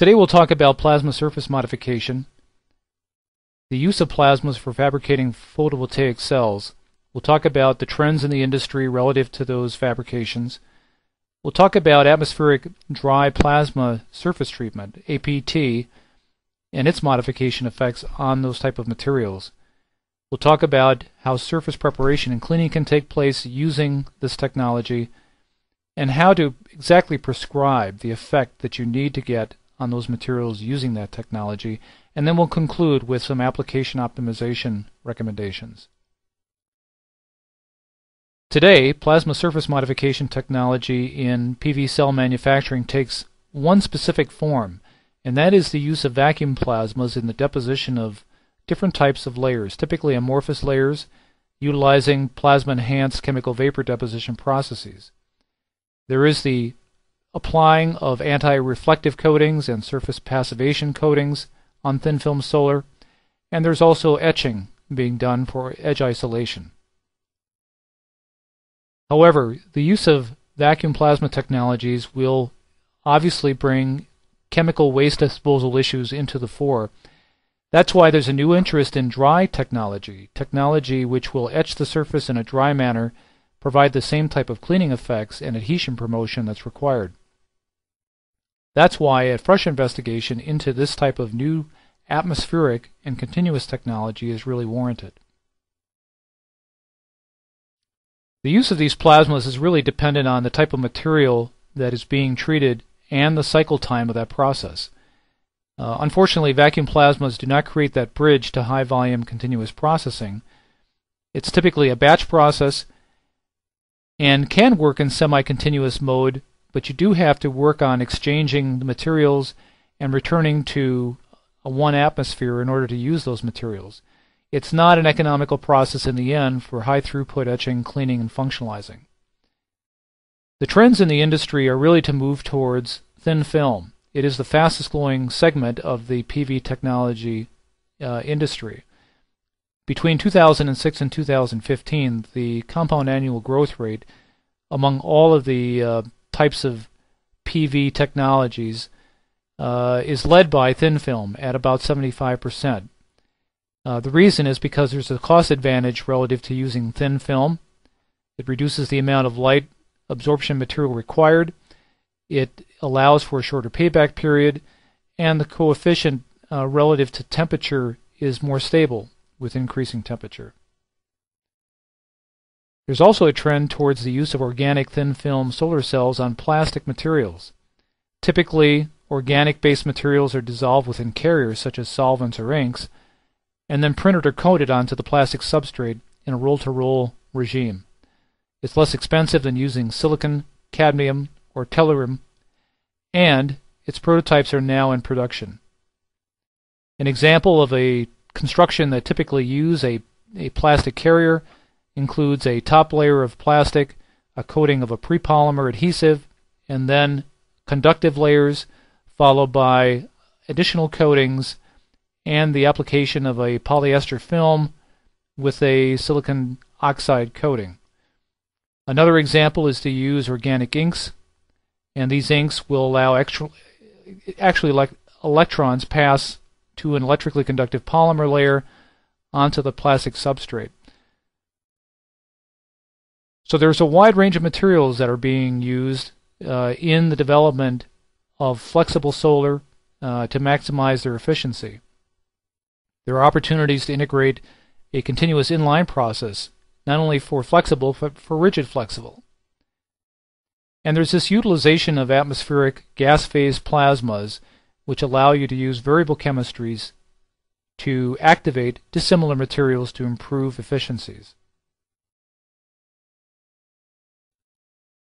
Today we'll talk about plasma surface modification, the use of plasmas for fabricating photovoltaic cells. We'll talk about the trends in the industry relative to those fabrications. We'll talk about atmospheric dry plasma surface treatment, APT, and its modification effects on those type of materials. We'll talk about how surface preparation and cleaning can take place using this technology and how to exactly prescribe the effect that you need to get on those materials using that technology, and then we'll conclude with some application optimization recommendations. Today, plasma surface modification technology in PV cell manufacturing takes one specific form, and that is the use of vacuum plasmas in the deposition of different types of layers, typically amorphous layers, utilizing plasma-enhanced chemical vapor deposition processes. There is the applying of anti-reflective coatings and surface passivation coatings on thin film solar, and there's also etching being done for edge isolation. However, the use of vacuum plasma technologies will obviously bring chemical waste disposal issues into the fore. That's why there's a new interest in dry technology, technology which will etch the surface in a dry manner, provide the same type of cleaning effects and adhesion promotion that's required. That's why a fresh investigation into this type of new atmospheric and continuous technology is really warranted. The use of these plasmas is really dependent on the type of material that is being treated and the cycle time of that process. Uh, unfortunately, vacuum plasmas do not create that bridge to high volume continuous processing. It's typically a batch process and can work in semi continuous mode but you do have to work on exchanging the materials and returning to a one atmosphere in order to use those materials. It's not an economical process in the end for high throughput etching, cleaning, and functionalizing. The trends in the industry are really to move towards thin film. It is the fastest growing segment of the PV technology uh, industry. Between 2006 and 2015, the compound annual growth rate among all of the uh, types of PV technologies uh, is led by thin film at about 75%. Uh, the reason is because there's a cost advantage relative to using thin film. It reduces the amount of light absorption material required. It allows for a shorter payback period, and the coefficient uh, relative to temperature is more stable with increasing temperature. There's also a trend towards the use of organic thin film solar cells on plastic materials. Typically, organic based materials are dissolved within carriers such as solvents or inks, and then printed or coated onto the plastic substrate in a roll to roll regime. It's less expensive than using silicon, cadmium, or tellurium, and its prototypes are now in production. An example of a construction that typically use a, a plastic carrier includes a top layer of plastic, a coating of a prepolymer adhesive, and then conductive layers, followed by additional coatings and the application of a polyester film with a silicon oxide coating. Another example is to use organic inks, and these inks will allow extra, actually like electrons pass to an electrically conductive polymer layer onto the plastic substrate. So there's a wide range of materials that are being used uh, in the development of flexible solar uh, to maximize their efficiency. There are opportunities to integrate a continuous inline process, not only for flexible, but for rigid flexible. And there's this utilization of atmospheric gas phase plasmas, which allow you to use variable chemistries to activate dissimilar materials to improve efficiencies.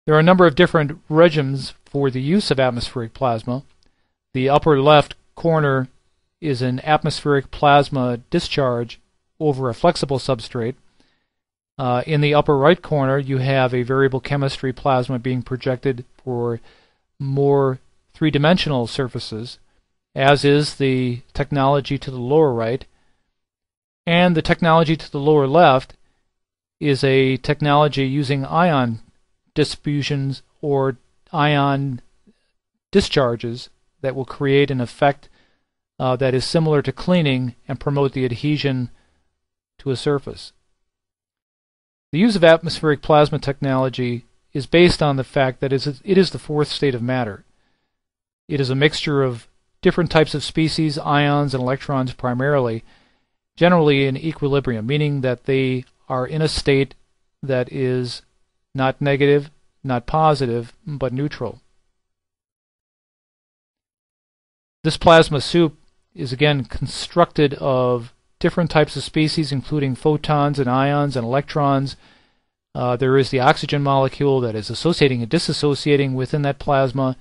There are a number of different regimes for the use of atmospheric plasma. The upper left corner is an atmospheric plasma discharge over a flexible substrate. Uh, in the upper right corner, you have a variable chemistry plasma being projected for more three dimensional surfaces, as is the technology to the lower right. And the technology to the lower left is a technology using ion diffusions or ion discharges that will create an effect uh, that is similar to cleaning and promote the adhesion to a surface. The use of atmospheric plasma technology is based on the fact that it is the fourth state of matter. It is a mixture of different types of species, ions, and electrons primarily, generally in equilibrium, meaning that they are in a state that is not negative, not positive, but neutral. This plasma soup is again constructed of different types of species, including photons and ions and electrons. Uh, there is the oxygen molecule that is associating and dissociating within that plasma,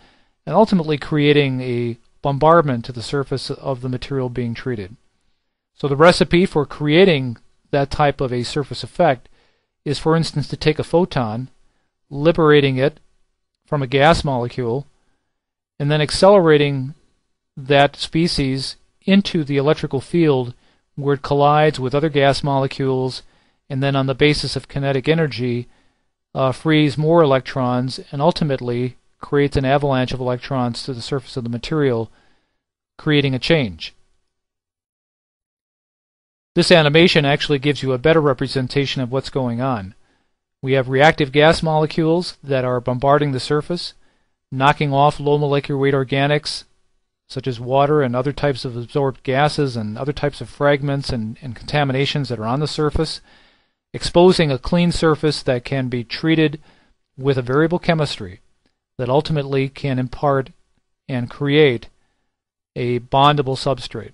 and ultimately creating a bombardment to the surface of the material being treated. So the recipe for creating that type of a surface effect is, for instance, to take a photon, liberating it from a gas molecule, and then accelerating that species into the electrical field where it collides with other gas molecules and then on the basis of kinetic energy uh, frees more electrons and ultimately creates an avalanche of electrons to the surface of the material, creating a change. This animation actually gives you a better representation of what's going on. We have reactive gas molecules that are bombarding the surface, knocking off low molecular weight organics such as water and other types of absorbed gases and other types of fragments and, and contaminations that are on the surface, exposing a clean surface that can be treated with a variable chemistry that ultimately can impart and create a bondable substrate.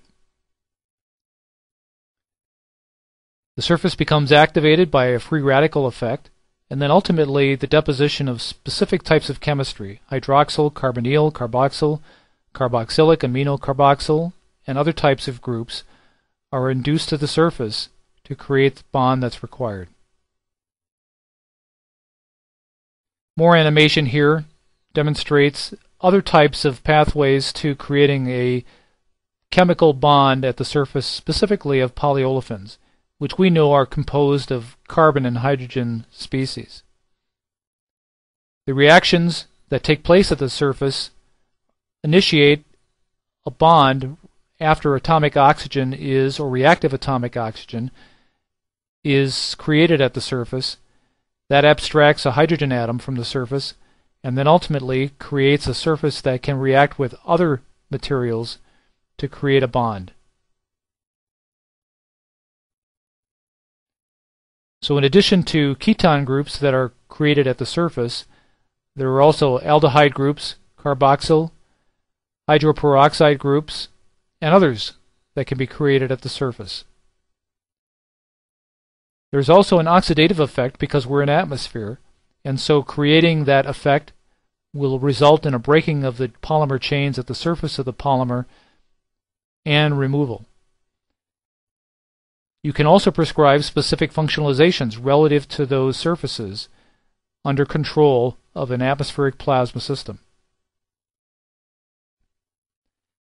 The surface becomes activated by a free radical effect, and then ultimately the deposition of specific types of chemistry, hydroxyl, carbonyl, carboxyl, carboxylic amino carboxyl, and other types of groups are induced to the surface to create the bond that's required. More animation here demonstrates other types of pathways to creating a chemical bond at the surface, specifically of polyolefins, which we know are composed of carbon and hydrogen species. The reactions that take place at the surface initiate a bond after atomic oxygen is, or reactive atomic oxygen, is created at the surface. That abstracts a hydrogen atom from the surface and then ultimately creates a surface that can react with other materials to create a bond. So in addition to ketone groups that are created at the surface, there are also aldehyde groups, carboxyl, hydroperoxide groups, and others that can be created at the surface. There's also an oxidative effect because we're in atmosphere, and so creating that effect will result in a breaking of the polymer chains at the surface of the polymer and removal. You can also prescribe specific functionalizations relative to those surfaces under control of an atmospheric plasma system.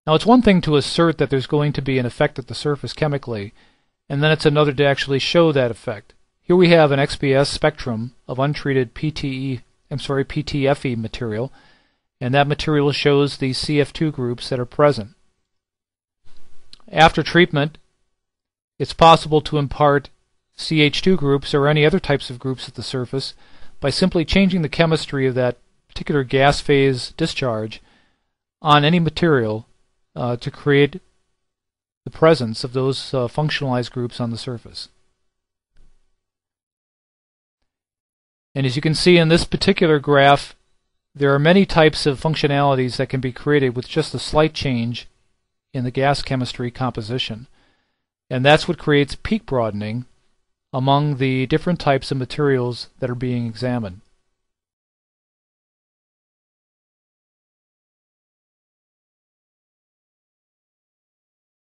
Now, it's one thing to assert that there's going to be an effect at the surface chemically, and then it's another to actually show that effect. Here we have an XPS spectrum of untreated PTE, I'm sorry, PTFE material, and that material shows the CF2 groups that are present. After treatment, it's possible to impart CH2 groups or any other types of groups at the surface by simply changing the chemistry of that particular gas phase discharge on any material uh, to create the presence of those uh, functionalized groups on the surface. And as you can see in this particular graph, there are many types of functionalities that can be created with just a slight change in the gas chemistry composition. And that's what creates peak broadening among the different types of materials that are being examined.